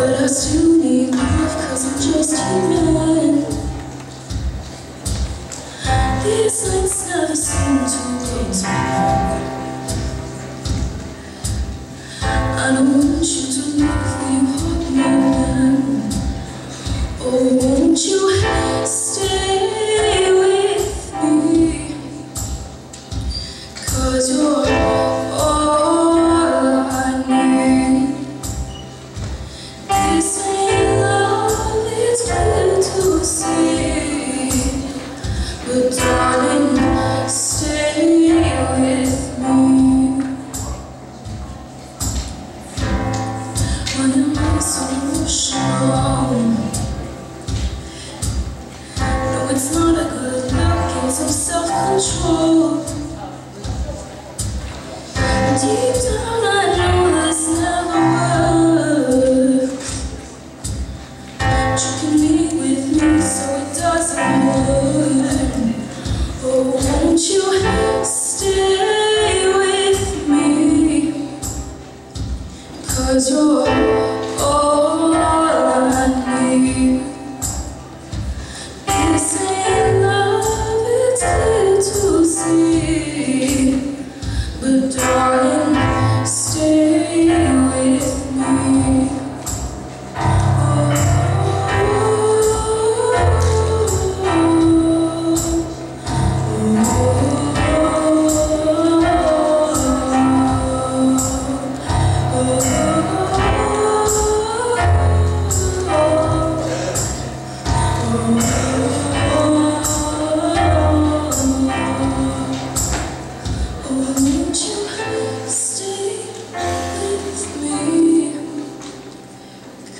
But I still need love cause I'm just human. These things never seem to please me. I don't want you to look for you hot moment Oh, won't you stay with me? Cause you're Deep down, I know this never works. Tricking me with me so it doesn't. Oh, won't you stay with me? Cause you're